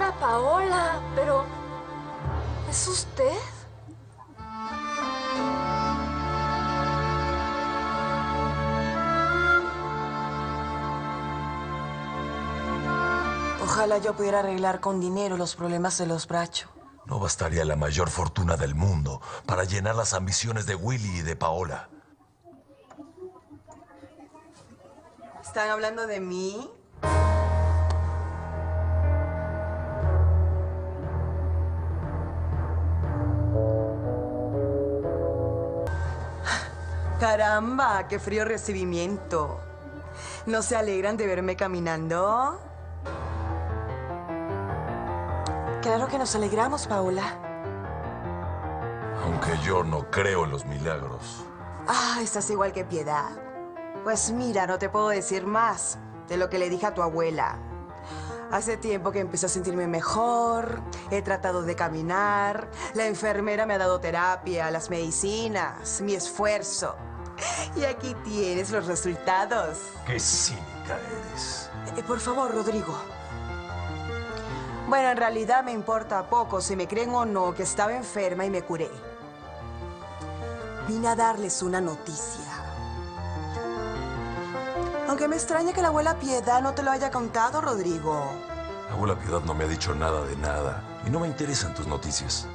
Paola, pero... ¿Es usted? Ojalá yo pudiera arreglar con dinero los problemas de los Bracho. No bastaría la mayor fortuna del mundo para llenar las ambiciones de Willy y de Paola. ¿Están hablando de mí? Caramba, qué frío recibimiento. ¿No se alegran de verme caminando? Claro que nos alegramos, Paola. Aunque yo no creo en los milagros. Ah, estás igual que Piedad. Pues mira, no te puedo decir más de lo que le dije a tu abuela. Hace tiempo que empecé a sentirme mejor, he tratado de caminar, la enfermera me ha dado terapia, las medicinas, mi esfuerzo. Y aquí tienes los resultados. Qué cínica eres. Eh, por favor, Rodrigo. Bueno, en realidad me importa poco si me creen o no que estaba enferma y me curé. Vine a darles una noticia. Aunque me extraña que la abuela Piedad no te lo haya contado, Rodrigo. La abuela Piedad no me ha dicho nada de nada y no me interesan tus noticias.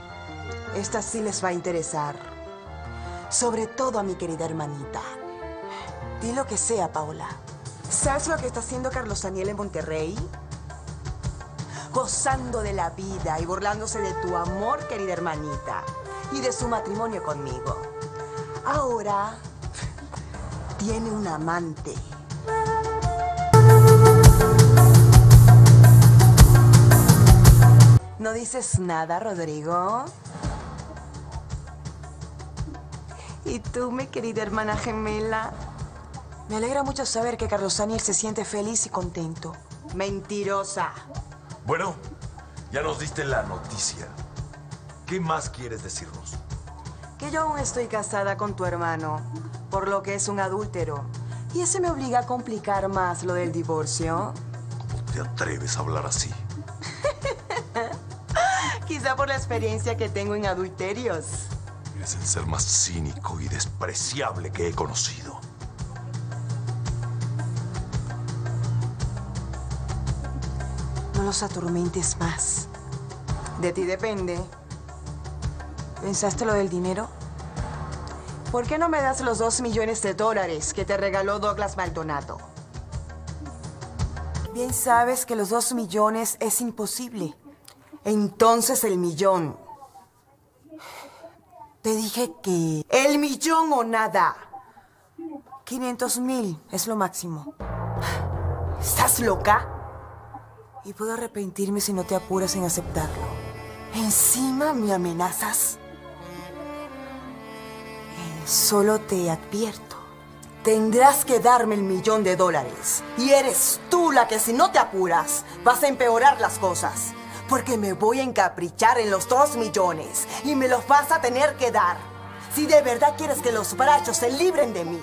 Esta sí les va a interesar. Sobre todo a mi querida hermanita. Di lo que sea, Paola. ¿Sabes lo que está haciendo Carlos Daniel en Monterrey? Gozando de la vida y burlándose de tu amor, querida hermanita, y de su matrimonio conmigo. Ahora tiene un amante. ¿No dices nada, Rodrigo? ¿Y tú, mi querida hermana gemela? Me alegra mucho saber que Carlos Daniel se siente feliz y contento. Mentirosa. Bueno, ya nos diste la noticia. ¿Qué más quieres decirnos? Que yo aún estoy casada con tu hermano, por lo que es un adúltero. Y ese me obliga a complicar más lo del divorcio. ¿Cómo te atreves a hablar así? Quizá por la experiencia que tengo en adulterios. El ser más cínico y despreciable que he conocido. No los atormentes más. De ti depende. ¿Pensaste lo del dinero? ¿Por qué no me das los dos millones de dólares que te regaló Douglas Maldonado? Bien sabes que los dos millones es imposible. Entonces el millón. Te dije que... El millón o nada. 500 mil es lo máximo. ¿Estás loca? Y puedo arrepentirme si no te apuras en aceptarlo. Encima me amenazas. Eh, Solo te advierto. Tendrás que darme el millón de dólares. Y eres tú la que si no te apuras vas a empeorar las cosas. Porque me voy a encaprichar en los dos millones y me los vas a tener que dar. Si de verdad quieres que los brachos se libren de mí.